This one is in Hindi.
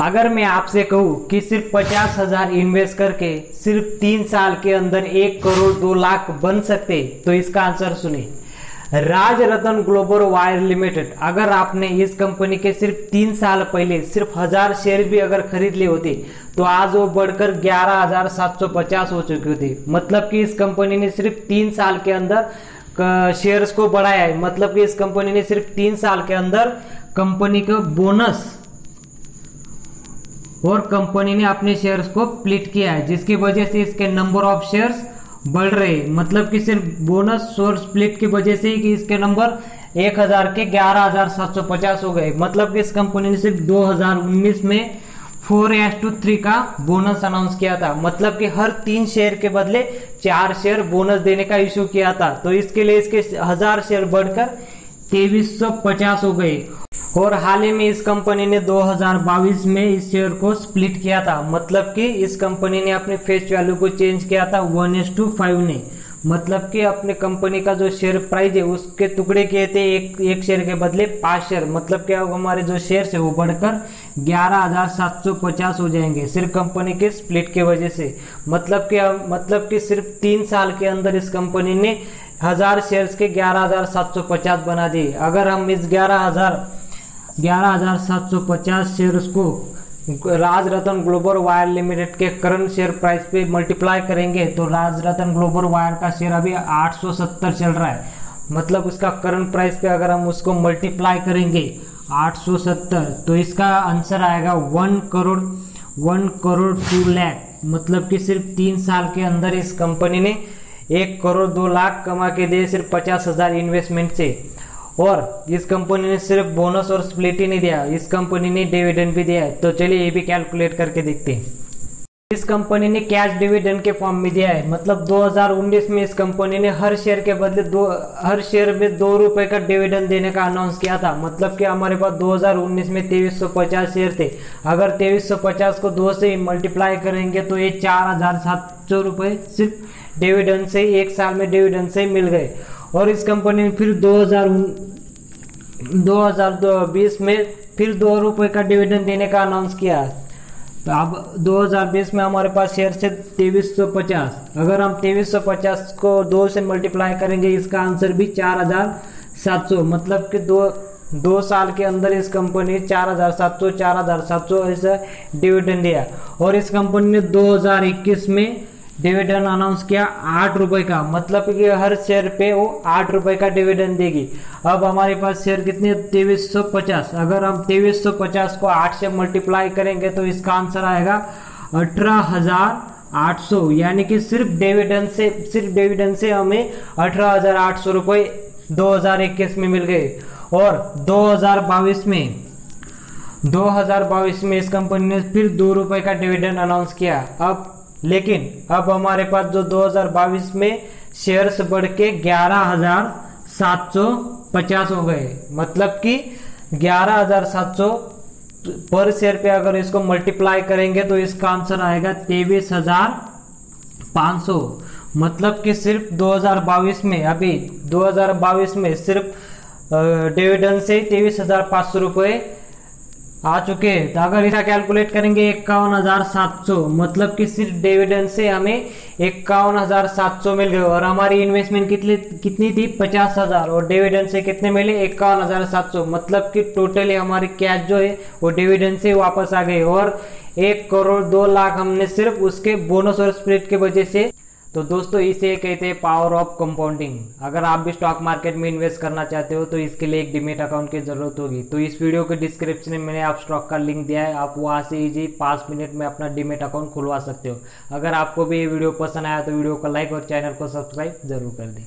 अगर मैं आपसे कहूँ कि सिर्फ़ पचास हज़ार इन्वेस्ट करके सिर्फ़ तीन साल के अंदर एक करोड़ दो लाख बन सकते तो इसका आंसर सुने। Raj Ratan global wire limited, अगर आपने इस कंपनी के सिर्फ़ तीन साल पहले सिर्फ़ हज़ार शेयर भी अगर खरीद लिए होते तो आज वो बढ़कर ग्यारह हज़ार सात सौ पचास हो चुके थे मतलब कि इस कंपनी ने सिर्फ़ तीन साल के अंदर शेयर्स को बढ़ाया है। मतलब कि इस कंपनी ने सिर्फ़ तीन साल के अंदर कंपनी का बोनस और कंपनी ने अपने शेयर्स को प्लिट किया है, जिसकी वजह से इसके नंबर ऑफ़ शेयर्स बढ़ रहे मतलब कि सिर्फ़ बोनस और स्प्लिट की वजह से ही कि इसके नंबर एक हज़ार के ग्यारह हज़ार सात सौ पचास हो गए। मतलब कि इस कंपनी ने सिर्फ़ 2019 में फोर एस टू थ्री का बोनस अनाउंस किया था। मतलब कि हर तीन शेयर के बदले चार शेयर बोनस देने का इश्यू किया था। तो इसके लिए इसके हज़ार शेयर बढ़कर तेईस सौ पचास हो गए। और हाल ही में इस कंपनी ने 2022 में इस शेयर को स्प्लिट किया था। मतलब कि इस कंपनी ने अपने फेस वैल्यू को चेंज किया था वन एस टू फाइव ने। मतलब कि अपने कंपनी का जो शेयर प्राइस है, उसके टुकड़े किए थे एक एक शेयर के बदले पाँच शेयर। मतलब कि अब हमारे जो शेयर है वो बढ़कर ग्यारह हज़ार सात सौ पचास हो जाएँगे सिर्फ़ कंपनी के स्प्लिट की वजह से। मतलब कि मतलब कि सिर्फ़ तीन साल के अंदर इस कंपनी ने हज़ार शेयर्स के ग्यारह हज़ार सात सौ पचास बना दिए। अगर हम इस ग्यारह हज़ार ग्यारह हज़ार सात सौ पचास शेयर को Raj Ratan global wire limited के करंट शेयर प्राइस पे मल्टीप्लाई करेंगे तो राज रतन ग्लोबल वायर का शेयर अभी 870 चल रहा है। मतलब उसका करंट प्राइस पे अगर हम उसको मल्टीप्लाई करेंगे 870 तो इसका आंसर आएगा one crore one crore two lakh मतलब कि सिर्फ़ तीन साल के अंदर इस कंपनी ने एक करोड़ दो लाख कमा के दिए, सिर्फ़ पचास हज़ार इन्वेस्टमेंट से। और इस कंपनी ने सिर्फ़ बोनस और स्प्लिट ही नहीं दिया, इस कंपनी ने डिविडेंड भी दिया है। तो चलिए ये भी कैलकुलेट करके देखते हैं। इस कंपनी ने कैश डिविडेंड के फॉर्म में दिया है। मतलब 2019 में इस कंपनी ने हर शेयर के बदले दो, हर शेयर में दो रुपए का डिविडेंड देने का अनाउंस किया था। मतलब कि हमारे पास 2019 में 2350 शेयर थे। अगर 2350 को दो से मल्टीप्लाई करेंगे तो ये चार हज़ार सात सौ रुपए सिर्फ़ डिविडेंड से एक साल में डिविडेंड से मिल गए। और इस कंपनी ने फिर 2000 2020 में फिर दो रुपए का डिविडेंड देने का अनाउंस किया। तो अब 2020 में हमारे पास शेयर से तेईस सौ पचास। अगर हम तेईस सौ पचास को दो से मल्टीप्लाई करेंगे, इसका आंसर भी चार हज़ार सात सौ। मतलब कि दो दो साल के अंदर इस कंपनी चार हज़ार सात सौ, चार हज़ार सात सौ ऐसा डिविडेंड दिया। और इस कंपनी ने 2021 में डिविडेंड अनाउंस किया, आठ रुपए का। मतलब कि हर शेयर पे वो आठ रुपए का डिविडेंड देगी। अब हमारे पास शेयर कितने? तेईस सौ पचास। अगर हम तेईस सौ पचास को आठ से मल्टीप्लाई करेंगे तो इसका आंसर आएगा अठारह हज़ार आठ सौ। यानी कि सिर्फ़ डिविडेंड से, सिर्फ़ डिविडेंड से हमें अठारह हज़ार आठ सौ रुपये दो हज़ार इक्कीस में मिल गए। और दो हज़ार बाईस में 2022 में इस कंपनी ने फिर दो रुपए का डिविडेंड अनाउंस किया। अब लेकिन अब हमारे पास जो 2022 में शेयर्स बढ़ के ग्यारह हज़ार सात सौ पचास हो गए। मतलब कि ग्यारह हज़ार सात सौ पर शेयर पे अगर इसको मल्टीप्लाई करेंगे तो इसका आंसर आएगा तेईस हज़ार पाँच सौ। मतलब कि सिर्फ़ 2022 में, अभी 2022 में सिर्फ़ डिविडेंड से तेईस हज़ार पाँच सौ रुपये आ चुके तो अगर इसका कैलकुलेट करेंगे इक्यावन हज़ार सात सौ मतलब कि सिर्फ़ डिविडेंड से हमें इक्यावन हज़ार सात सौ मिल गए। और हमारी इन्वेस्टमेंट कितनी कितनी थी? पचास हज़ार। और डिविडेंड से कितने मिले? इक्यावन हज़ार सात सौ। मतलब कि टोटली हमारी कैश जो है, वो डिविडेंड से वापस आ गई। और एक करोड़ दो लाख हमने सिर्फ़ उसके बोनस और स्प्रिट की वजह से तो दोस्तों, इसे कहते हैं पावर ऑफ़ कंपाउंडिंग अगर आप भी स्टॉक मार्केट में इन्वेस्ट करना चाहते हो तो इसके लिए एक डिमेट अकाउंट की ज़रूरत होगी। तो इस वीडियो के डिस्क्रिप्शन में मैंने आप स्टॉक का लिंक दिया है। आप वहाँ से इजी पाँच मिनट में अपना डिमेट अकाउंट खुलवा सकते हो। अगर आपको भी ये वीडियो पसंद आया तो वीडियो को लाइक और चैनल को सब्सक्राइब ज़रूर कर दें।